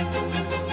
Música